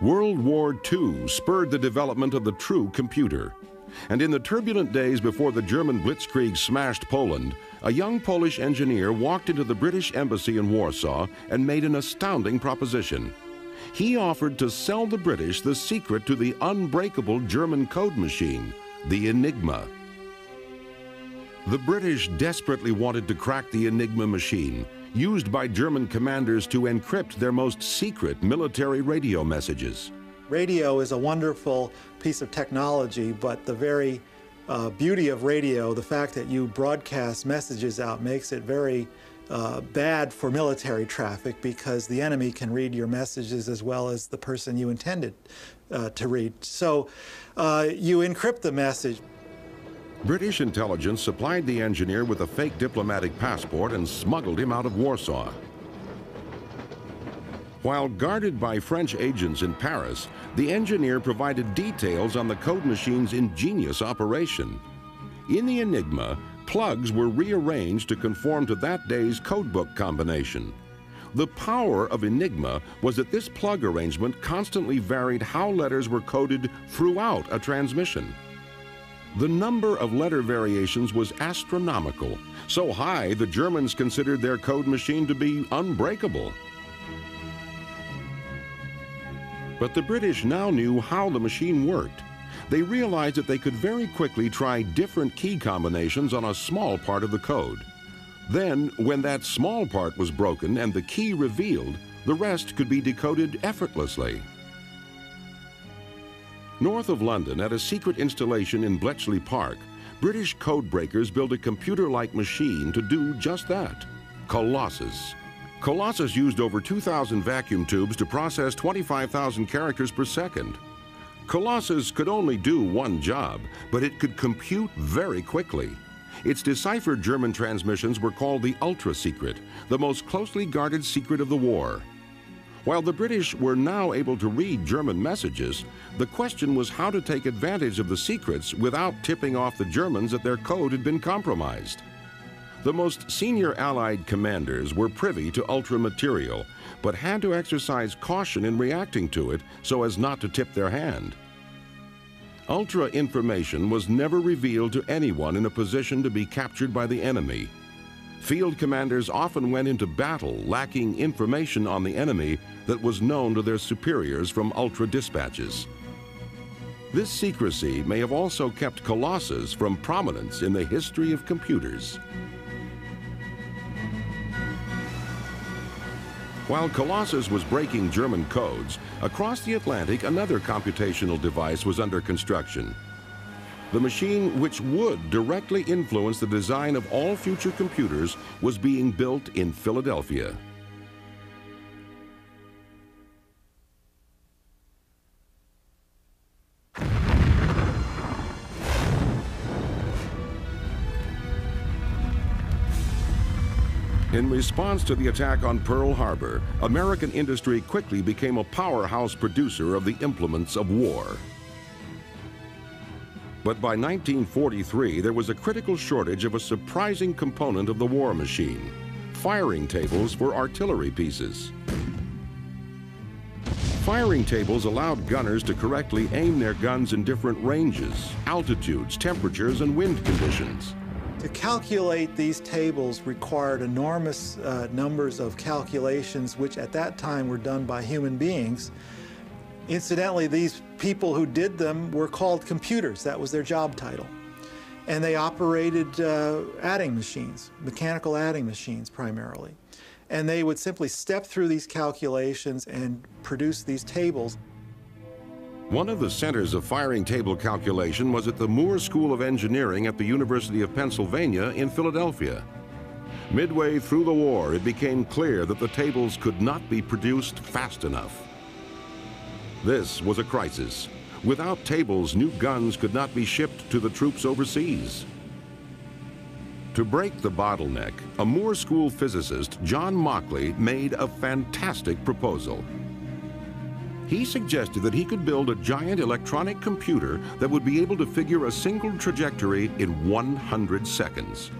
World War II spurred the development of the true computer. And in the turbulent days before the German blitzkrieg smashed Poland, a young Polish engineer walked into the British embassy in Warsaw and made an astounding proposition. He offered to sell the British the secret to the unbreakable German code machine, the Enigma. The British desperately wanted to crack the Enigma machine, used by German commanders to encrypt their most secret military radio messages. Radio is a wonderful piece of technology, but the very uh, beauty of radio, the fact that you broadcast messages out, makes it very uh, bad for military traffic because the enemy can read your messages as well as the person you intended uh, to read. So uh, you encrypt the message. British intelligence supplied the engineer with a fake diplomatic passport and smuggled him out of Warsaw. While guarded by French agents in Paris, the engineer provided details on the code machine's ingenious operation. In the Enigma, plugs were rearranged to conform to that day's codebook combination. The power of Enigma was that this plug arrangement constantly varied how letters were coded throughout a transmission. The number of letter variations was astronomical, so high the Germans considered their code machine to be unbreakable. But the British now knew how the machine worked. They realized that they could very quickly try different key combinations on a small part of the code. Then, when that small part was broken and the key revealed, the rest could be decoded effortlessly. North of London, at a secret installation in Bletchley Park, British codebreakers built a computer-like machine to do just that, Colossus. Colossus used over 2,000 vacuum tubes to process 25,000 characters per second. Colossus could only do one job, but it could compute very quickly. Its deciphered German transmissions were called the Ultra Secret, the most closely guarded secret of the war. While the British were now able to read German messages, the question was how to take advantage of the secrets without tipping off the Germans that their code had been compromised. The most senior Allied commanders were privy to ultra material, but had to exercise caution in reacting to it so as not to tip their hand. Ultra information was never revealed to anyone in a position to be captured by the enemy. Field commanders often went into battle lacking information on the enemy that was known to their superiors from ultra dispatches. This secrecy may have also kept Colossus from prominence in the history of computers. While Colossus was breaking German codes, across the Atlantic another computational device was under construction. The machine which would directly influence the design of all future computers was being built in Philadelphia. In response to the attack on Pearl Harbor, American industry quickly became a powerhouse producer of the implements of war. But by 1943, there was a critical shortage of a surprising component of the war machine, firing tables for artillery pieces. Firing tables allowed gunners to correctly aim their guns in different ranges, altitudes, temperatures, and wind conditions. To calculate these tables required enormous uh, numbers of calculations, which at that time were done by human beings. Incidentally, these people who did them were called computers. That was their job title. And they operated uh, adding machines, mechanical adding machines primarily. And they would simply step through these calculations and produce these tables. One of the centers of firing table calculation was at the Moore School of Engineering at the University of Pennsylvania in Philadelphia. Midway through the war, it became clear that the tables could not be produced fast enough. This was a crisis. Without tables, new guns could not be shipped to the troops overseas. To break the bottleneck, a Moore School physicist, John Mauchly, made a fantastic proposal. He suggested that he could build a giant electronic computer that would be able to figure a single trajectory in 100 seconds.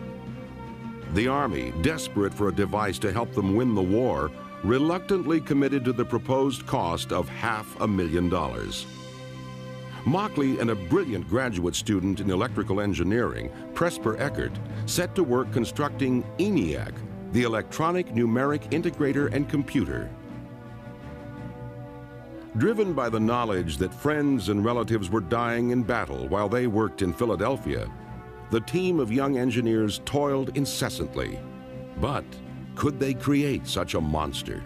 The Army, desperate for a device to help them win the war, reluctantly committed to the proposed cost of half a million dollars. Mauchly and a brilliant graduate student in electrical engineering, Presper Eckert, set to work constructing ENIAC, the electronic numeric integrator and computer. Driven by the knowledge that friends and relatives were dying in battle while they worked in Philadelphia, the team of young engineers toiled incessantly. But could they create such a monster?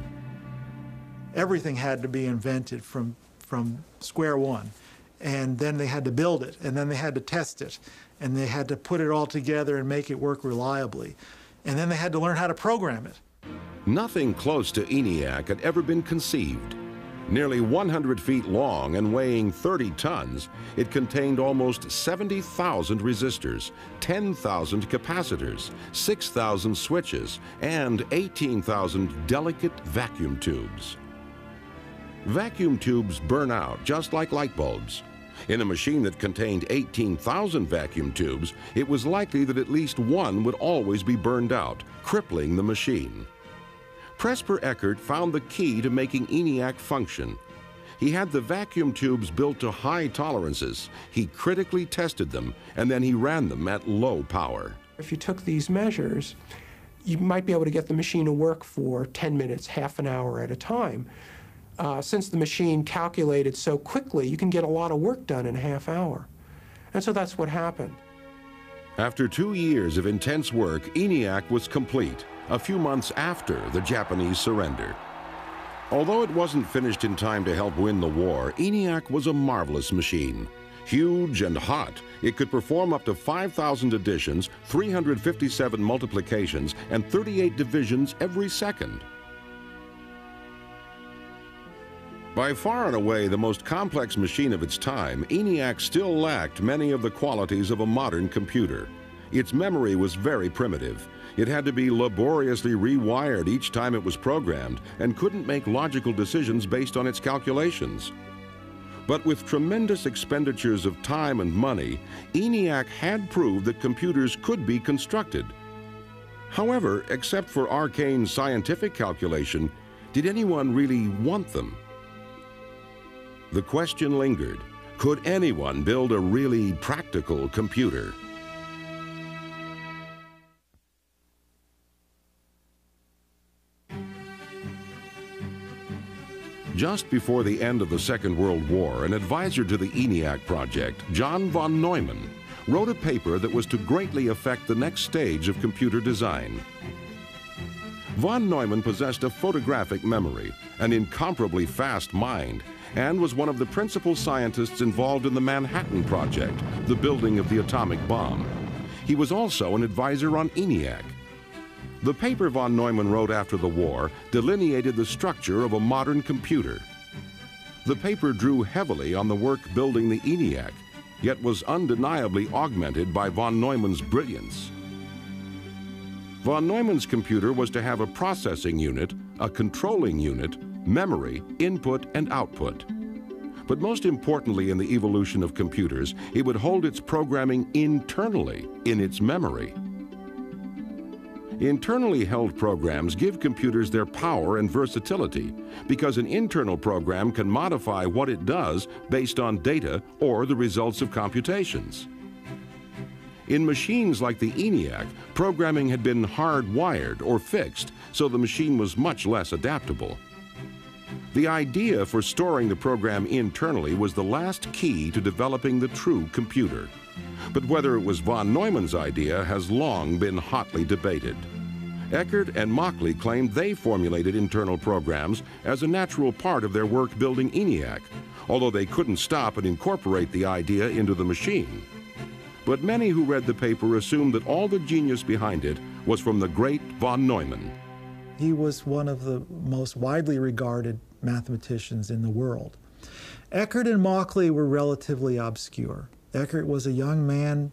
Everything had to be invented from, from square one. And then they had to build it, and then they had to test it, and they had to put it all together and make it work reliably. And then they had to learn how to program it. Nothing close to ENIAC had ever been conceived. Nearly 100 feet long and weighing 30 tons, it contained almost 70,000 resistors, 10,000 capacitors, 6,000 switches, and 18,000 delicate vacuum tubes. Vacuum tubes burn out just like light bulbs. In a machine that contained 18,000 vacuum tubes, it was likely that at least one would always be burned out, crippling the machine. Presper Eckert found the key to making ENIAC function. He had the vacuum tubes built to high tolerances. He critically tested them, and then he ran them at low power. If you took these measures, you might be able to get the machine to work for 10 minutes, half an hour at a time. Uh, since the machine calculated so quickly, you can get a lot of work done in a half hour. And so that's what happened. After two years of intense work, ENIAC was complete a few months after the Japanese surrender. Although it wasn't finished in time to help win the war, ENIAC was a marvelous machine. Huge and hot, it could perform up to 5,000 additions, 357 multiplications, and 38 divisions every second. By far and away the most complex machine of its time, ENIAC still lacked many of the qualities of a modern computer. Its memory was very primitive. It had to be laboriously rewired each time it was programmed and couldn't make logical decisions based on its calculations. But with tremendous expenditures of time and money, ENIAC had proved that computers could be constructed. However, except for arcane scientific calculation, did anyone really want them? The question lingered, could anyone build a really practical computer? Just before the end of the Second World War, an advisor to the ENIAC project, John von Neumann, wrote a paper that was to greatly affect the next stage of computer design. Von Neumann possessed a photographic memory, an incomparably fast mind, and was one of the principal scientists involved in the Manhattan Project, the building of the atomic bomb. He was also an advisor on ENIAC, the paper von Neumann wrote after the war delineated the structure of a modern computer. The paper drew heavily on the work building the ENIAC, yet was undeniably augmented by von Neumann's brilliance. Von Neumann's computer was to have a processing unit, a controlling unit, memory, input, and output. But most importantly in the evolution of computers, it would hold its programming internally in its memory. Internally held programs give computers their power and versatility because an internal program can modify what it does based on data or the results of computations. In machines like the ENIAC, programming had been hardwired or fixed, so the machine was much less adaptable. The idea for storing the program internally was the last key to developing the true computer. But whether it was von Neumann's idea has long been hotly debated. Eckert and Mauchly claimed they formulated internal programs as a natural part of their work building ENIAC, although they couldn't stop and incorporate the idea into the machine. But many who read the paper assumed that all the genius behind it was from the great von Neumann. He was one of the most widely regarded mathematicians in the world. Eckert and Mauchly were relatively obscure. Eckert was a young man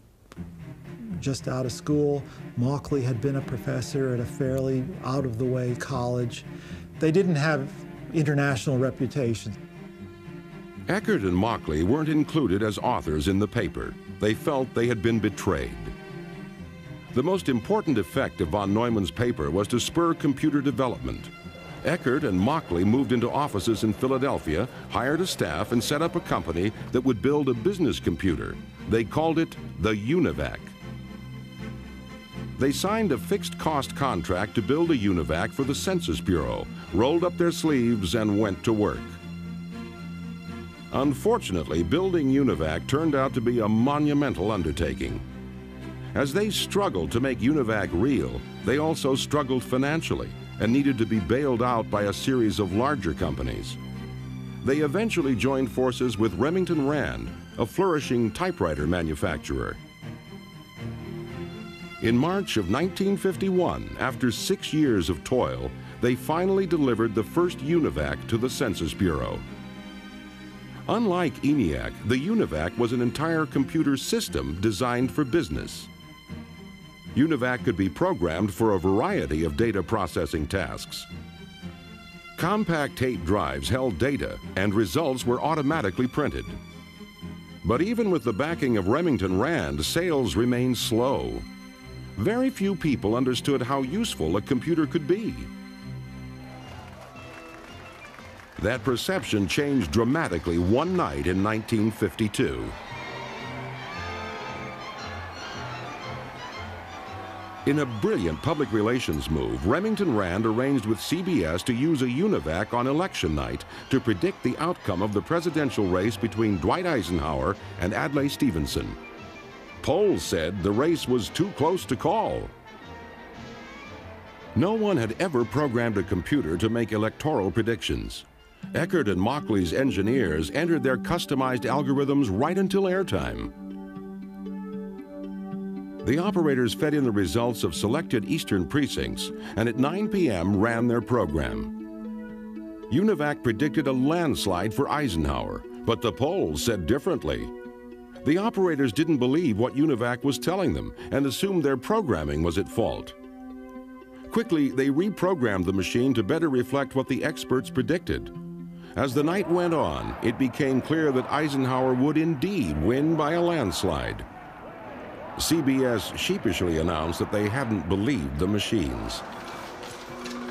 just out of school. Mauchly had been a professor at a fairly out of the way college. They didn't have international reputation. Eckert and Mauchly weren't included as authors in the paper. They felt they had been betrayed. The most important effect of von Neumann's paper was to spur computer development. Eckert and Mauchly moved into offices in Philadelphia, hired a staff, and set up a company that would build a business computer. They called it the UNIVAC. They signed a fixed cost contract to build a UNIVAC for the Census Bureau, rolled up their sleeves, and went to work. Unfortunately, building UNIVAC turned out to be a monumental undertaking. As they struggled to make UNIVAC real, they also struggled financially and needed to be bailed out by a series of larger companies. They eventually joined forces with Remington Rand, a flourishing typewriter manufacturer. In March of 1951, after six years of toil, they finally delivered the first UNIVAC to the Census Bureau. Unlike ENIAC, the UNIVAC was an entire computer system designed for business. UNIVAC could be programmed for a variety of data processing tasks. Compact tape drives held data and results were automatically printed. But even with the backing of Remington Rand, sales remained slow. Very few people understood how useful a computer could be. That perception changed dramatically one night in 1952. In a brilliant public relations move, Remington Rand arranged with CBS to use a UNIVAC on election night to predict the outcome of the presidential race between Dwight Eisenhower and Adlai Stevenson. Polls said the race was too close to call. No one had ever programmed a computer to make electoral predictions. Eckert and Mauchly's engineers entered their customized algorithms right until airtime. The operators fed in the results of selected eastern precincts and at 9 p.m. ran their program. UNIVAC predicted a landslide for Eisenhower, but the polls said differently. The operators didn't believe what UNIVAC was telling them and assumed their programming was at fault. Quickly, they reprogrammed the machine to better reflect what the experts predicted. As the night went on, it became clear that Eisenhower would indeed win by a landslide. CBS sheepishly announced that they hadn't believed the machines.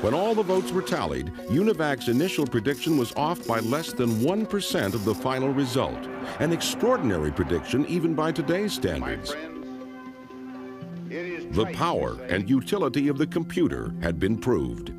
When all the votes were tallied, UNIVAC's initial prediction was off by less than 1% of the final result, an extraordinary prediction even by today's standards. The power and utility of the computer had been proved.